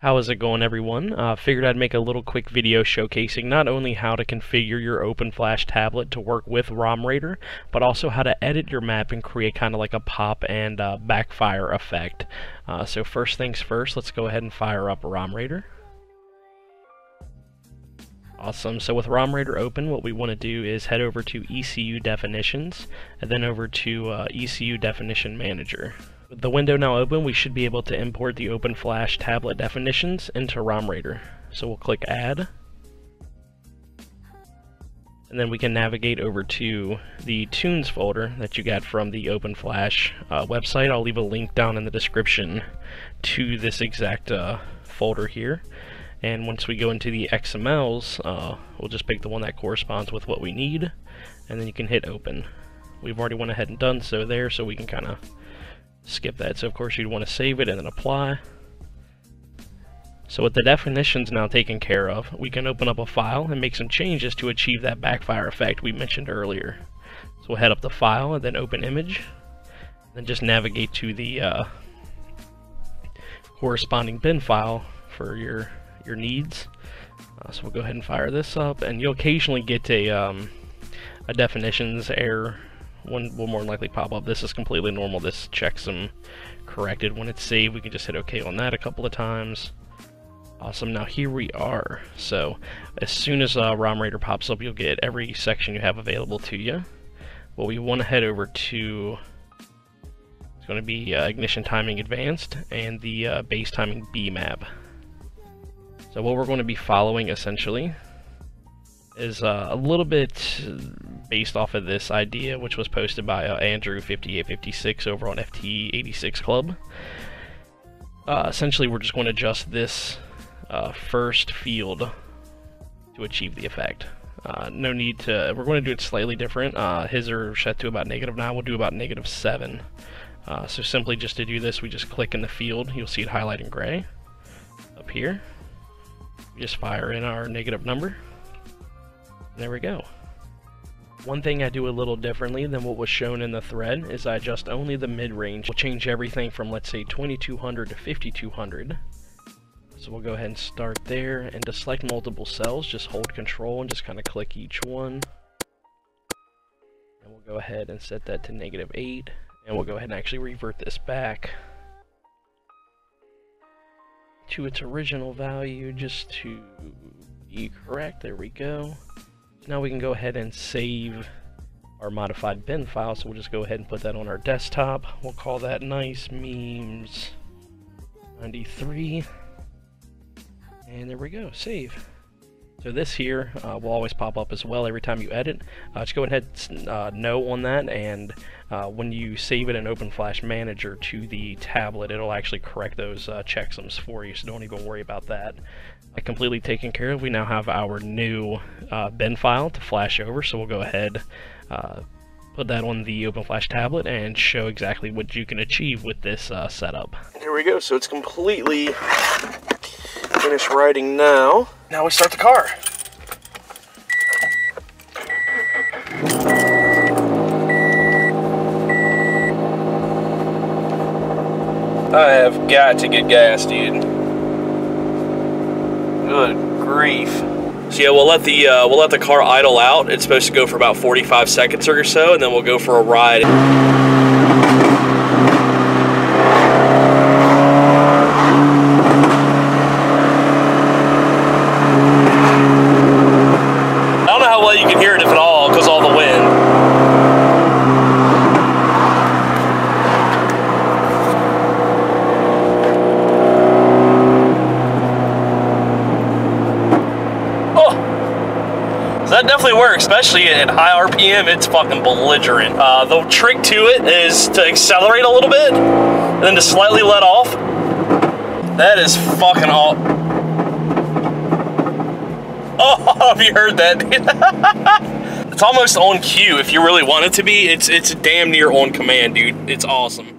How is it going everyone? Uh, figured I'd make a little quick video showcasing not only how to configure your OpenFlash tablet to work with ROM Raider, but also how to edit your map and create kind of like a pop and uh, backfire effect. Uh, so first things first, let's go ahead and fire up ROM Raider. Awesome, so with ROM Raider open, what we want to do is head over to ECU Definitions, and then over to uh, ECU Definition Manager. The window now open, we should be able to import the OpenFlash tablet definitions into ROM Raider. So we'll click Add. And then we can navigate over to the Tunes folder that you got from the OpenFlash uh, website. I'll leave a link down in the description to this exact uh, folder here. And once we go into the XMLs, uh, we'll just pick the one that corresponds with what we need, and then you can hit Open. We've already went ahead and done so there, so we can kind of skip that. So of course you'd want to save it and then apply. So with the definitions now taken care of, we can open up a file and make some changes to achieve that backfire effect we mentioned earlier. So we'll head up the file and then open image, then just navigate to the uh, corresponding bin file for your your needs. Uh, so we'll go ahead and fire this up, and you'll occasionally get a um, a definitions error one will more likely pop up. This is completely normal. This checksum corrected. When it's saved, we can just hit OK on that a couple of times. Awesome, now here we are. So, as soon as uh, ROM Raider pops up, you'll get every section you have available to you. Well, we want to head over to, it's going to be uh, Ignition Timing Advanced and the uh, Base Timing B map. So what we're going to be following, essentially, is uh, a little bit based off of this idea, which was posted by uh, Andrew5856 over on FT86 Club. Uh, essentially, we're just going to adjust this uh, first field to achieve the effect. Uh, no need to, we're going to do it slightly different. Uh, his are set to about negative 9, we'll do about negative 7. so simply just to do this, we just click in the field, you'll see it highlight in gray up here. We just fire in our negative number. There we go. One thing I do a little differently than what was shown in the thread is I adjust only the mid-range. We'll change everything from let's say 2200 to 5200. So we'll go ahead and start there and to select multiple cells just hold control and just kind of click each one. And we'll go ahead and set that to negative 8 and we'll go ahead and actually revert this back to its original value just to be correct. There we go now we can go ahead and save our modified bin file, so we'll just go ahead and put that on our desktop. We'll call that nice memes 93. And there we go, save. So this here uh, will always pop up as well every time you edit. Uh, just go ahead and uh, no on that, and uh, when you save it in OpenFlash Manager to the tablet, it'll actually correct those uh, checksums for you, so don't even worry about that. Completely taken care of. We now have our new uh, bin file to flash over, so we'll go ahead put that on the OpenFlash tablet and show exactly what you can achieve with this setup. Here we go, so it's completely finished writing now. Now we start the car. I have got to get gas, dude. Good grief. So yeah, we'll let the uh, we'll let the car idle out. It's supposed to go for about 45 seconds or so, and then we'll go for a ride. that definitely works, especially at high RPM, it's fucking belligerent. Uh, the trick to it is to accelerate a little bit, and then to slightly let off. That is fucking all. Oh, have you heard that? it's almost on cue if you really want it to be. It's it's damn near on command, dude. It's awesome.